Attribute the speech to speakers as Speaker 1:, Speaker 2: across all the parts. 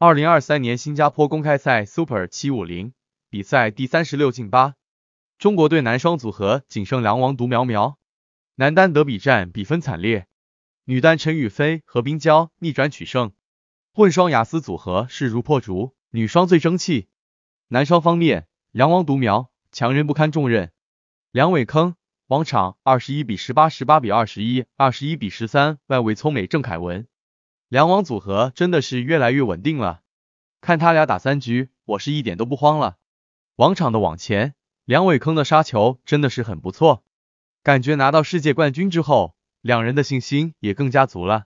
Speaker 1: 二零二三年新加坡公开赛 Super 七五零比赛第三十六进八，中国队男双组合仅剩梁王独苗苗，男单德比战比分惨烈，女单陈雨菲和冰娇逆转取胜，混双雅思组合势如破竹，女双最争气。男双方面，梁王独苗强人不堪重任，梁伟铿、王昶二十一比十八、十八比二十一、二十一比十三，外围聪美郑凯文。梁王组合真的是越来越稳定了，看他俩打三局，我是一点都不慌了。王昶的网前，梁伟铿的杀球真的是很不错，感觉拿到世界冠军之后，两人的信心也更加足了，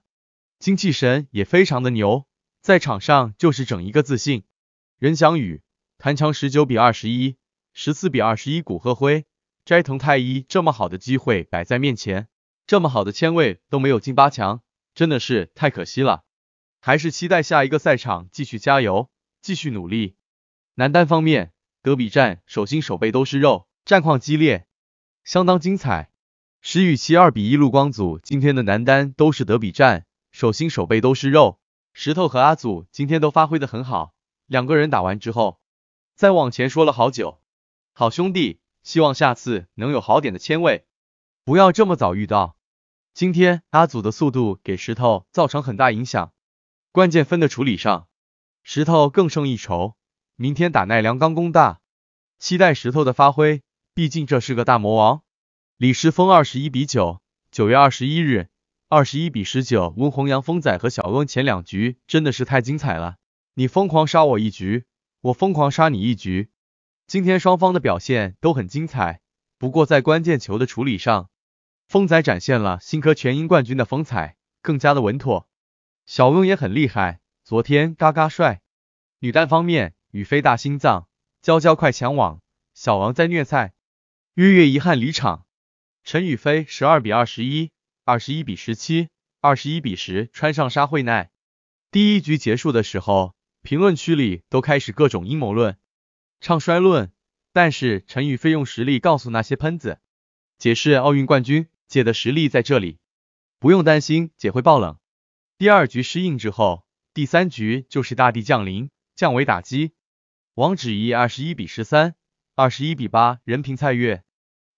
Speaker 1: 精气神也非常的牛，在场上就是整一个自信。任翔宇、谭强十九比二十一、十四比二十一，古贺辉、斋藤太一这么好的机会摆在面前，这么好的签位都没有进八强。真的是太可惜了，还是期待下一个赛场继续加油，继续努力。男单方面，德比战手心手背都是肉，战况激烈，相当精彩。石宇奇二比一陆光祖，今天的男单都是德比战，手心手背都是肉。石头和阿祖今天都发挥的很好，两个人打完之后，再往前说了好久。好兄弟，希望下次能有好点的签位，不要这么早遇到。今天阿祖的速度给石头造成很大影响，关键分的处理上，石头更胜一筹。明天打奈良钢工大，期待石头的发挥，毕竟这是个大魔王。李诗峰二十一比九，九月二十一日，二十一比十九，温弘阳峰仔和小温前两局真的是太精彩了，你疯狂杀我一局，我疯狂杀你一局。今天双方的表现都很精彩，不过在关键球的处理上。风仔展现了新科全英冠军的风采，更加的稳妥。小翁也很厉害，昨天嘎嘎帅。女单方面，雨菲大心脏，娇娇快抢网，小王在虐菜，月月遗憾离场。陈雨菲十二比二十一，二十一比十七，二十一比十穿上沙惠奈。第一局结束的时候，评论区里都开始各种阴谋论、唱衰论，但是陈雨菲用实力告诉那些喷子，解释奥运冠军。姐的实力在这里，不用担心姐会爆冷。第二局适应之后，第三局就是大地降临，降维打击。王芷怡二十一比十三，二十一比八，人平蔡越。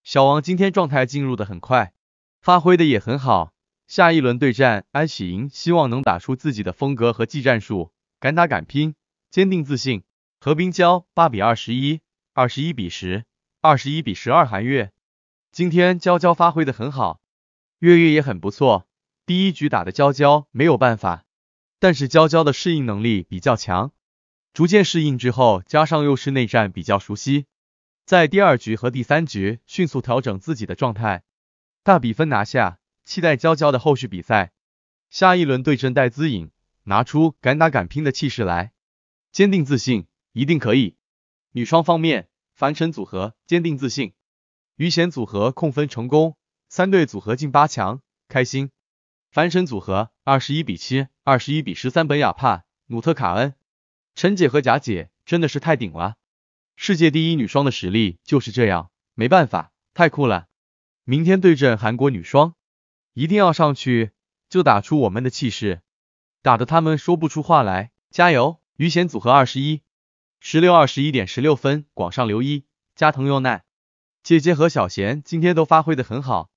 Speaker 1: 小王今天状态进入的很快，发挥的也很好。下一轮对战安喜莹，希望能打出自己的风格和技战术，敢打敢拼，坚定自信。何冰娇八比二十一，二十一比十，二十一比十二，韩悦。今天娇娇发挥的很好，月月也很不错。第一局打的娇娇没有办法，但是娇娇的适应能力比较强，逐渐适应之后，加上又是内战比较熟悉，在第二局和第三局迅速调整自己的状态，大比分拿下。期待娇娇的后续比赛，下一轮对阵戴资颖，拿出敢打敢拼的气势来，坚定自信，一定可以。女双方面，樊晨组合坚定自信。于贤组合控分成功，三对组合进八强，开心。樊神组合二十一比七，二十一比十三，本雅帕、努特卡恩、陈姐和贾姐真的是太顶了，世界第一女双的实力就是这样，没办法，太酷了。明天对阵韩国女双，一定要上去就打出我们的气势，打得他们说不出话来，加油！于贤组合二十一、十六、二十一点十六分，广上留一，加藤优奈。姐姐和小贤今天都发挥的很好，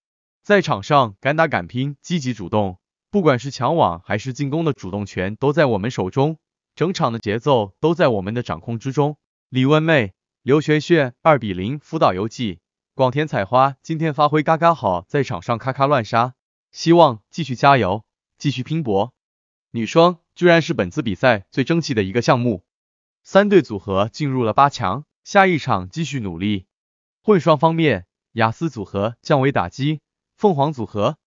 Speaker 1: 在场上敢打敢拼，积极主动，不管是抢网还是进攻的主动权都在我们手中，整场的节奏都在我们的掌控之中。李文妹、刘璇璇二比零辅导游记，广田彩花今天发挥嘎嘎好，在场上咔咔乱杀，希望继续加油，继续拼搏。女双居然是本次比赛最争气的一个项目，三对组合进入了八强，下一场继续努力。混双方面，雅思组合降维打击，凤凰组合，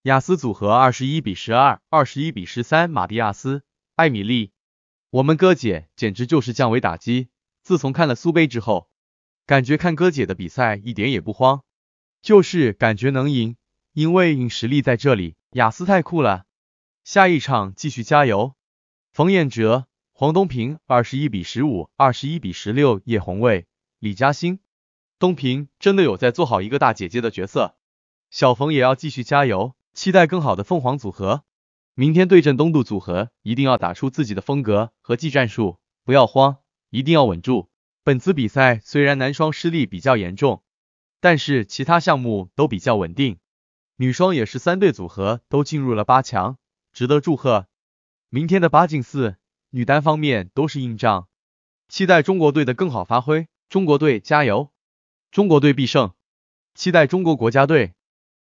Speaker 1: 雅思组合二十一比十二，二十一比十三，马蒂亚斯、艾米丽，我们哥姐简直就是降维打击。自从看了苏杯之后，感觉看哥姐的比赛一点也不慌，就是感觉能赢，因为硬实力在这里。雅思太酷了，下一场继续加油。冯彦哲、黄东萍二十一比十五，二十一比十六，叶红卫、李嘉欣。东平真的有在做好一个大姐姐的角色，小冯也要继续加油，期待更好的凤凰组合。明天对阵东渡组合，一定要打出自己的风格和技战术，不要慌，一定要稳住。本次比赛虽然男双失利比较严重，但是其他项目都比较稳定。女双也是三对组合都进入了八强，值得祝贺。明天的八进四，女单方面都是硬仗，期待中国队的更好发挥。中国队加油！中国队必胜！期待中国国家队